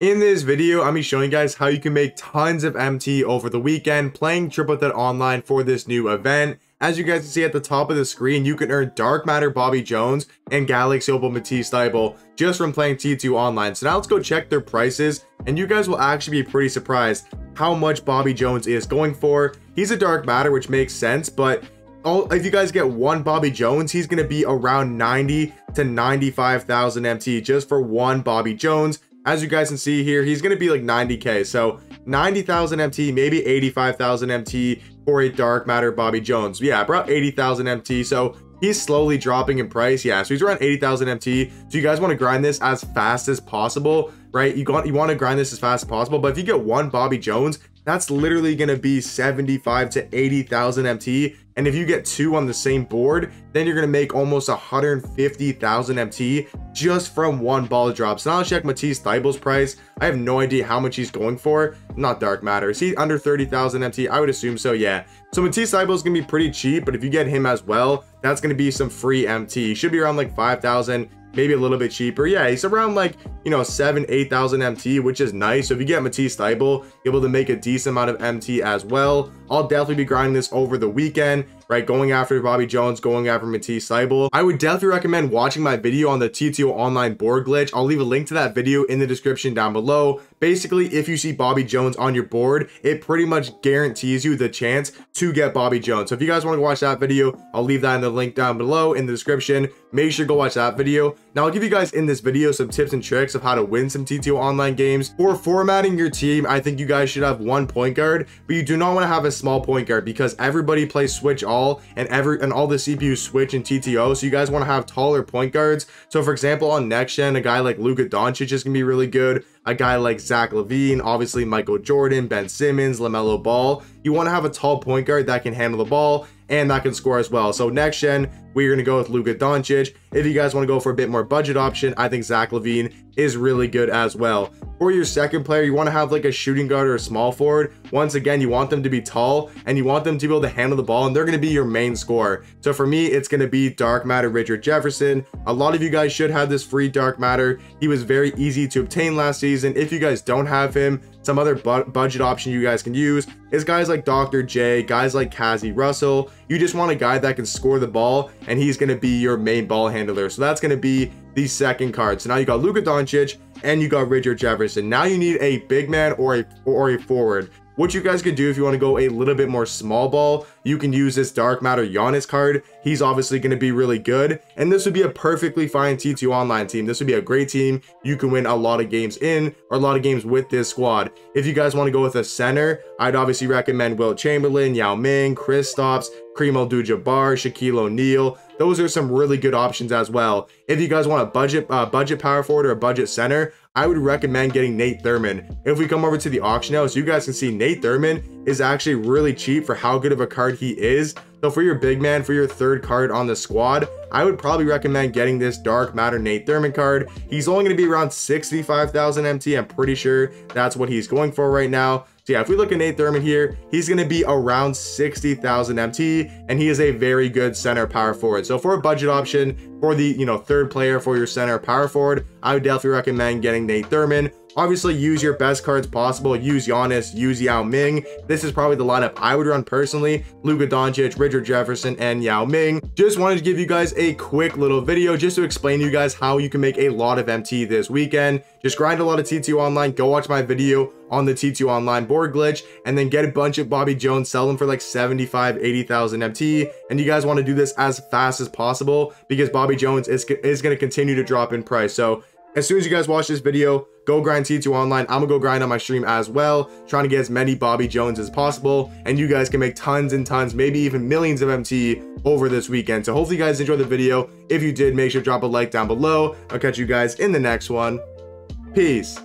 In this video, I'm showing you guys how you can make tons of MT over the weekend playing Triple Threat Online for this new event. As you guys can see at the top of the screen, you can earn Dark Matter Bobby Jones and Galaxy Opal Matisse Thybulle just from playing T2 Online. So now let's go check their prices, and you guys will actually be pretty surprised how much Bobby Jones is going for. He's a Dark Matter, which makes sense, but all, if you guys get one Bobby Jones, he's going to be around 90 to 95,000 MT just for one Bobby Jones. As you guys can see here, he's going to be like 90k. So 90,000 MT, maybe 85,000 MT for a dark matter Bobby Jones. Yeah, about 80,000 MT. So he's slowly dropping in price. Yeah, so he's around 80,000 MT. So you guys want to grind this as fast as possible, right? You got you want to grind this as fast as possible. But if you get one Bobby Jones, that's literally going to be 75 to 80,000 MT. And if you get two on the same board, then you're going to make almost 150,000 MT just from one ball drop. So now let's check Matisse Thybulle's price. I have no idea how much he's going for. Not dark matter. Is he under 30,000 MT? I would assume so, yeah. So Matisse Thybulle is going to be pretty cheap, but if you get him as well, that's going to be some free MT. He should be around like 5,000 maybe a little bit cheaper. Yeah, he's around like, you know, 7, 8,000 MT, which is nice. So if you get Matisse you're able to make a decent amount of MT as well. I'll definitely be grinding this over the weekend right? Going after Bobby Jones, going after Matisse Thybulle. I would definitely recommend watching my video on the TTO online board glitch. I'll leave a link to that video in the description down below. Basically, if you see Bobby Jones on your board, it pretty much guarantees you the chance to get Bobby Jones. So if you guys want to watch that video, I'll leave that in the link down below in the description. Make sure to go watch that video. Now, I'll give you guys in this video some tips and tricks of how to win some TTO online games. For formatting your team, I think you guys should have one point guard, but you do not want to have a small point guard because everybody plays switch all all and every and all the CPU switch and TTO. So you guys want to have taller point guards. So for example, on next gen, a guy like Luka Doncic is gonna be really good. A guy like Zach LaVine, obviously Michael Jordan, Ben Simmons, LaMelo Ball. You want to have a tall point guard that can handle the ball and that can score as well. So next gen, we're going to go with Luka Doncic. If you guys want to go for a bit more budget option, I think Zach LaVine is really good as well. For your second player, you want to have like a shooting guard or a small forward. Once again, you want them to be tall and you want them to be able to handle the ball and they're going to be your main scorer. So for me, it's going to be Dark Matter Richard Jefferson. A lot of you guys should have this free Dark Matter. He was very easy to obtain last season. If you guys don't have him, some other bu budget option you guys can use is guys like Dr. J, guys like Cazzie Russell. You just want a guy that can score the ball and he's going to be your main ball handler. So that's going to be the second card. So now you got Luka Doncic and you got Richard Jefferson. Now you need a big man or a or a forward. What you guys could do if you want to go a little bit more small ball, you can use this Dark Matter Giannis card. He's obviously going to be really good. And this would be a perfectly fine T2 online team. This would be a great team. You can win a lot of games in or a lot of games with this squad. If you guys want to go with a center, I'd obviously recommend Wilt Chamberlain, Yao Ming, Kristaps, Kareem Abdul-Jabbar, Shaquille O'Neal. Those are some really good options as well. If you guys want a budget uh, budget power forward or a budget center, I would recommend getting Nate Thurmond. If we come over to the auction house, you guys can see Nate Thurmond is actually really cheap for how good of a card he is. So for your big man, for your third card on the squad, I would probably recommend getting this Dark Matter Nate Thurmond card. He's only going to be around 65,000 MT. I'm pretty sure that's what he's going for right now. So yeah, if we look at Nate Thurmond here, he's going to be around 60,000 MT, and he is a very good center power forward. So for a budget option, for the, you know, third player for your center power forward, I would definitely recommend getting Nate Thurmond. Obviously, use your best cards possible. Use Giannis, use Yao Ming. This is probably the lineup I would run personally. Luka Doncic, Richard Jefferson, and Yao Ming. Just wanted to give you guys a quick little video just to explain to you guys how you can make a lot of MT this weekend. Just grind a lot of T2 online. Go watch my video on the T2 online board glitch and then get a bunch of Bobby Jones, sell them for like 75, 80,000 MT. And you guys want to do this as fast as possible because Bobby Jones is, is going to continue to drop in price. So as soon as you guys watch this video, go grind T2 online. I'm gonna go grind on my stream as well, trying to get as many Bobby Jones as possible. And you guys can make tons and tons, maybe even millions of MT over this weekend. So hopefully you guys enjoyed the video. If you did, make sure to drop a like down below. I'll catch you guys in the next one. Peace.